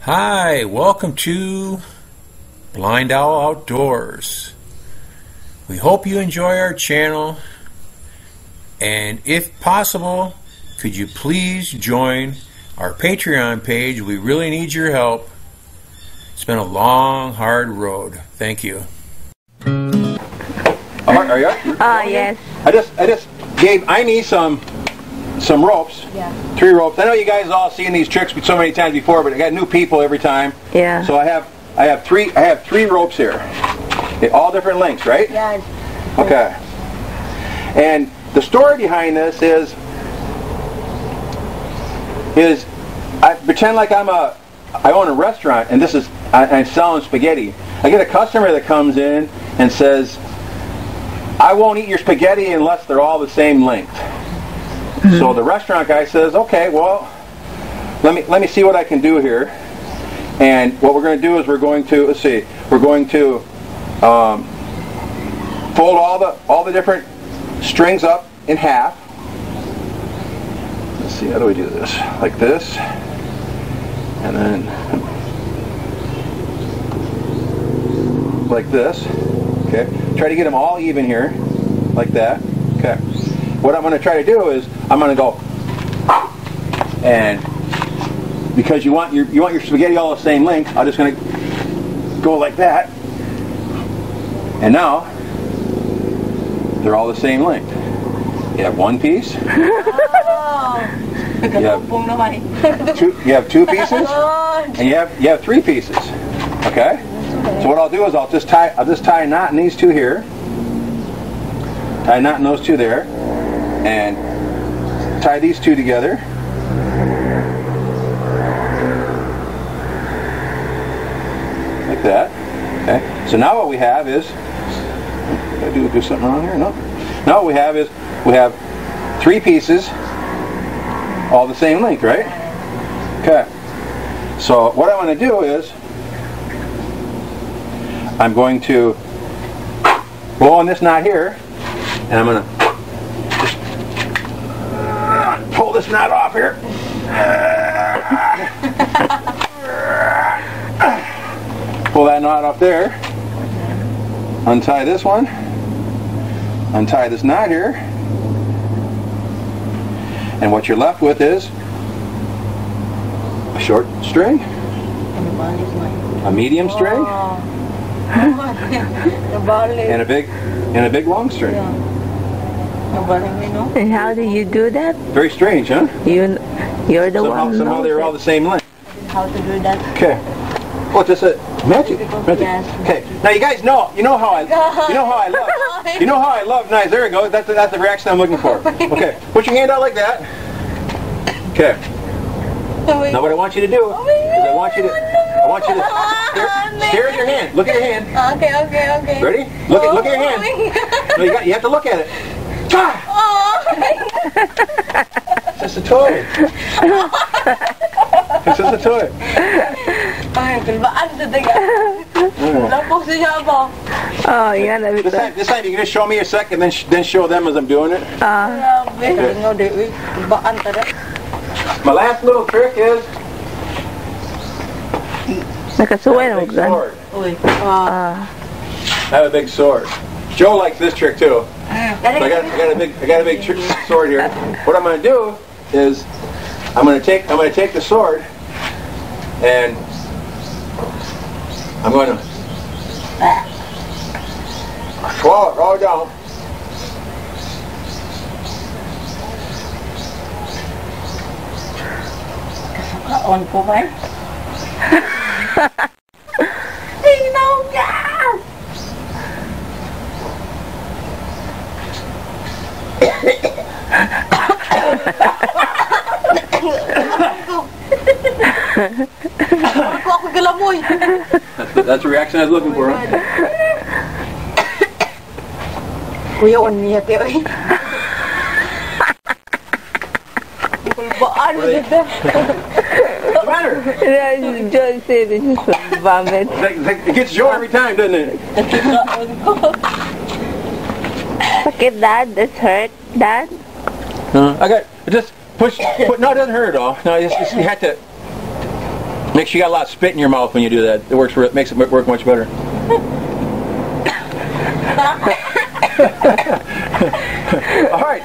Hi, welcome to Blind Owl Outdoors. We hope you enjoy our channel, and if possible, could you please join our Patreon page? We really need your help. It's been a long, hard road. Thank you. Are, are you? Ah, yes. I just I just gave Amy some some ropes. Yeah. Three ropes. I know you guys all seen these tricks so many times before, but I got new people every time. Yeah. So I have I have three I have three ropes here. Okay, all different lengths, right? Yeah. Okay. And the story behind this is is I pretend like I'm a I own a restaurant and this is I, I'm selling spaghetti. I get a customer that comes in and says, I won't eat your spaghetti unless they're all the same length. So the restaurant guy says, okay, well, let me let me see what I can do here. And what we're going to do is we're going to let's see, we're going to um, fold all the all the different strings up in half. Let's see, how do we do this? Like this, and then like this. Okay. Try to get them all even here, like that. Okay. What I'm going to try to do is I'm going to go and because you want your you want your spaghetti all the same length, I'm just going to go like that. And now they're all the same length. You have one piece. You have two, you have two pieces, and you have you have three pieces. Okay. So what I'll do is I'll just tie I'll just tie a knot in these two here. Tie a knot in those two there, and tie these two together. Like that. Okay. So now what we have is I do do something wrong here? No. Now what we have is we have three pieces all the same length, right? Okay. So what I'm going to do is I'm going to blow on this knot here, and I'm going to just pull this knot off here. pull that knot off there. Untie this one. Untie this knot here. And what you're left with is a short string, a medium string, and a big and a big long string. And how do you do that? Very strange, huh? You, you're the Somehow, one. somehow knows they're it. all the same length. How to do that? Okay. What's this? A magic. Magic. Yes. Okay. Now you guys know. You know how I. You know how I love. You know how I love. Nice. There we go. That's the, that's the reaction I'm looking for. Oh okay. Put your hand out like that. Okay. Oh now what I want you to do oh is I want you to. I want you to stare, stare at your hand. Look at your hand. Okay, okay, okay. Ready? Look at look at your hand. No, you got. You have to look at it. Ah! It's just a toy. It's just a toy. Ay, kalbaan sa daga. Wala po siya ba? Oh, you gotta be This time, this time you can just show me a sec and then sh- then show them as I'm doing it. uh, Grabe. Nga di, uy. Kalbaan. My last little trick is nakasuway a mo big gan. sword. Uy. Ah. I have a big sword. Joe likes this trick too. So I got, I got a big I got a big tr- sword here. What I'm going to do is I'm going to take I'm going to take the sword and I'm going to swallow it all down. On ko Ako ako galamoy. That's the, that's the reaction I was looking for. Huh? Kuya, on niya tayo eh. Kulbaan mo dito. What's the matter? John said this is vomit. It gets Joe every time, doesn't it? Nakikaon ko. Sakit, Dad. That's hurt, Dad. I got just push. Put, no, it doesn't hurt at all. No, it's, it's, you have to make sure you got a lot of spit in your mouth when you do that. It works. For, it makes it work much better. all right.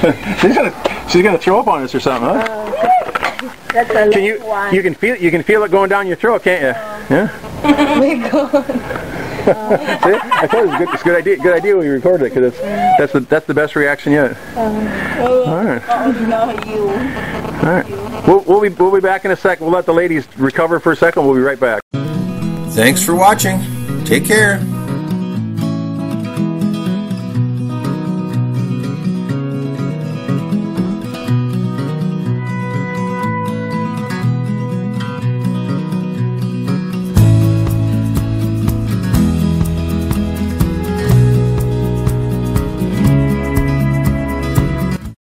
she's gonna she's gonna throw up on us or something, huh? That's a Can you one. you can feel you can feel it going down your throat, can't you? Yeah. See, I told you it's, good, it's a good idea. Good idea when you recorded it because that's the that's the best reaction yet. All right. All right. We'll, we'll be we'll be back in a second. We'll let the ladies recover for a second. We'll be right back. Thanks for watching. Take care.